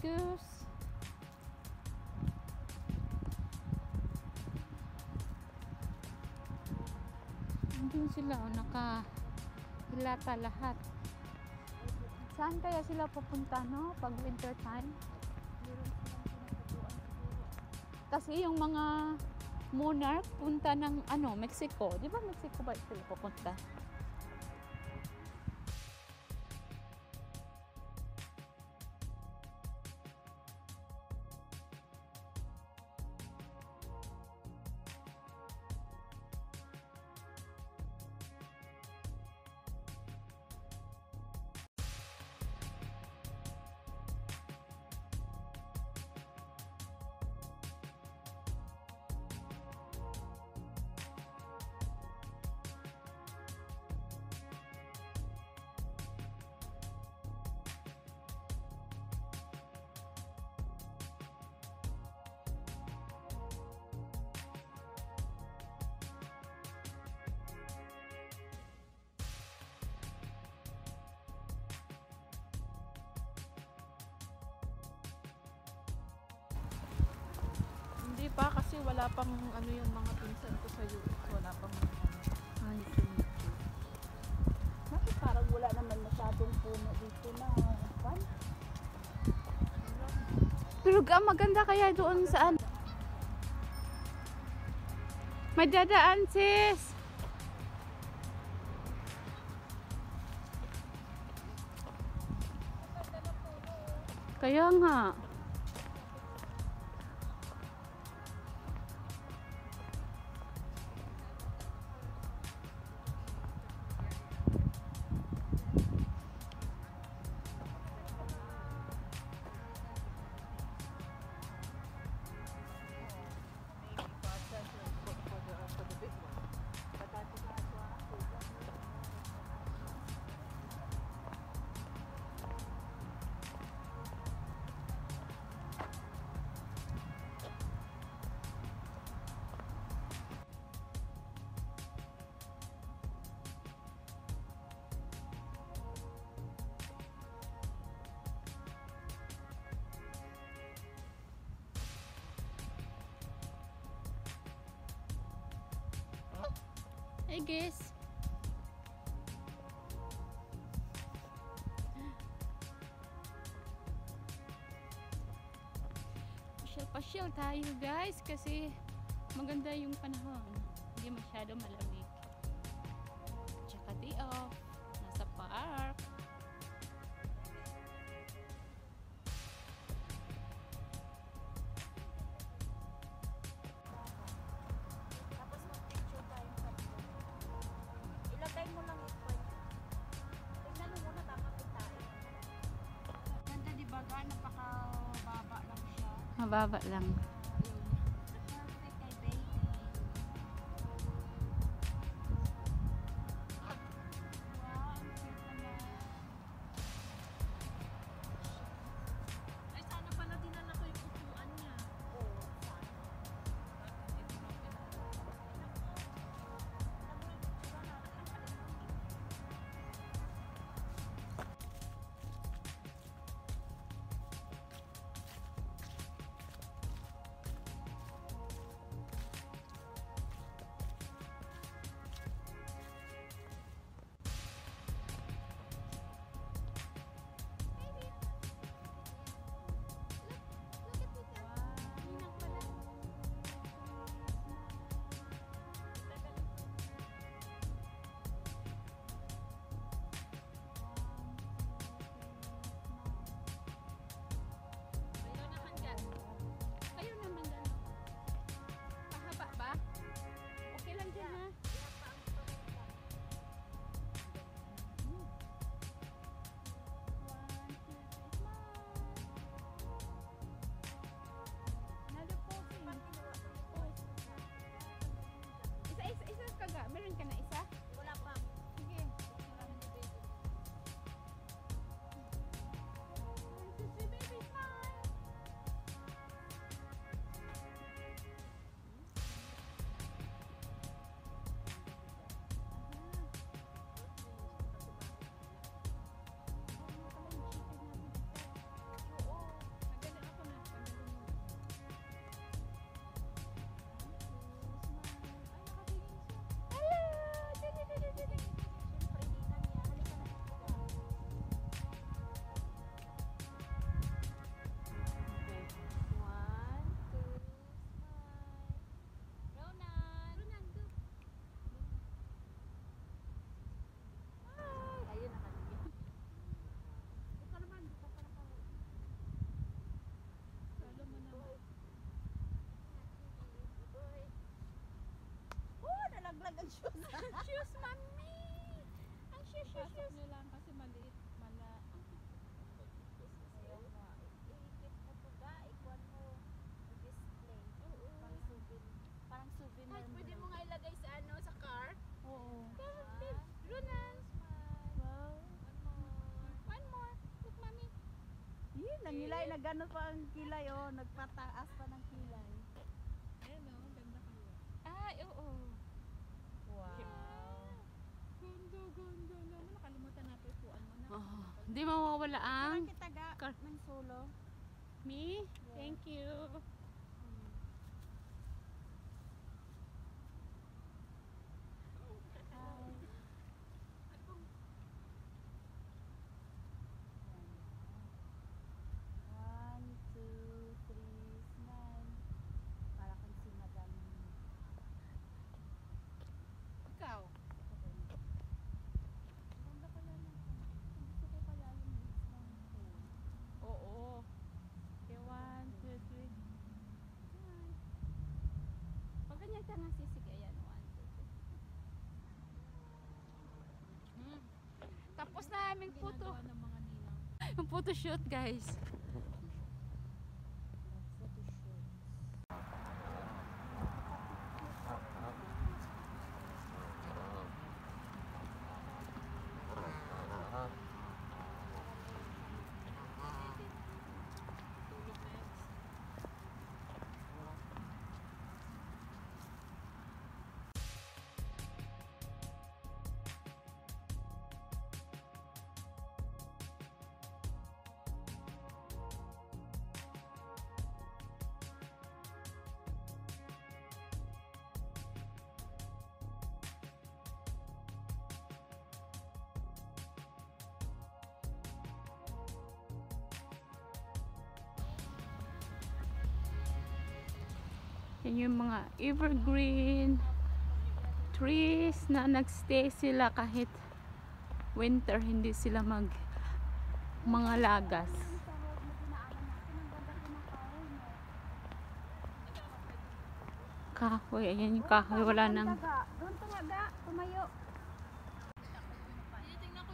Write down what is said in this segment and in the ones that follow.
goose. Andun sila, oh, naka lahat. Saan kaya sila pupunta, no? Pag winter time? Kasi yung mga monarch punta ng ano, Mexico. Di ba Mexico ba sila pupunta? Pa kasi wala pang ano yung mga pinsan ko sa US. Wala pang ano. Ay, sige. Bakit parang wala naman masyadong puno dito na pan? Pero ga, maganda kaya doon saan? May dadaan, sis! Kaya nga. I guess. Pasyal-pasyal tayo guys kasi maganda yung panahon. Hindi masyado malamig. và vậy rằng shoes, mami! Ang shoes, shoes, shoes. nyo lang kasi maliit. Mala, Ayaw nga. Mo to ga, ikuan mo. display. Parang souvenir. Parang souvenir Ay, pwede mo nga ilagay sa ano, sa car. Oo. Lunas. Wow. One more. Look, mommy. Yun, nangilay na gano'n pa ang kilay, oh. Nagpataas pa ng kilay. Ayun o, ganda kaya. Ay, oo. Wow. Ganda, ganda naman. Nakalimutan na pa ipuan mo na. Oh, di mawawala ang Saan kita ga? Kar- Man solo. me. Thank you. Ka nga sisig, ayan, one, two, three. Hmm. Tapos na aming photo. Ginagawa ng mga ninang. Yung photo shoot, guys. Yan yung mga evergreen trees na nagstay sila kahit winter hindi sila mag mga lagas. Kahoy, ayan yung kahoy, wala nang Doon to nga ga, tumayo. Tinitingnan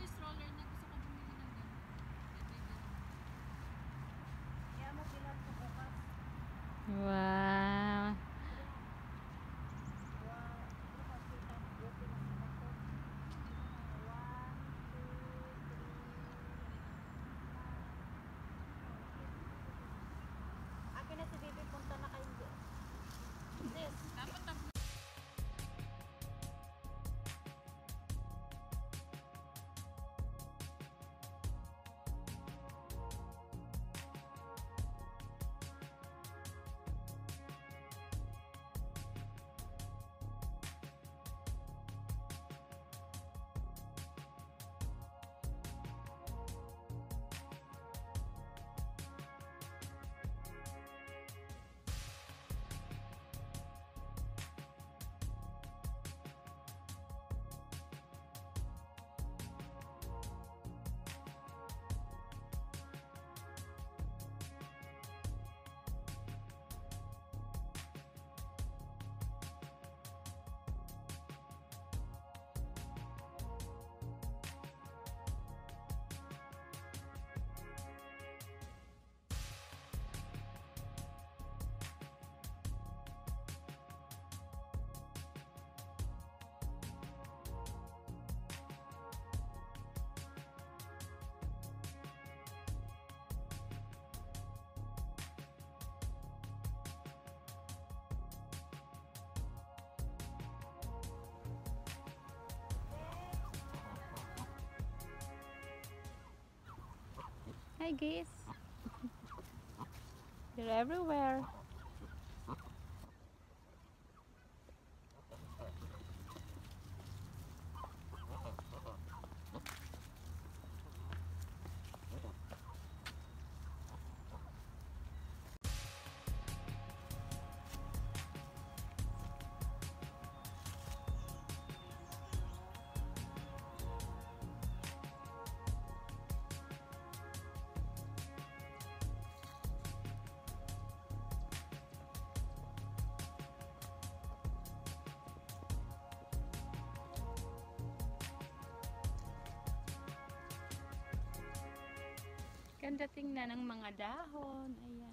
Hi guys. They're everywhere. Ganda tingnan ng mga dahon. Ayan.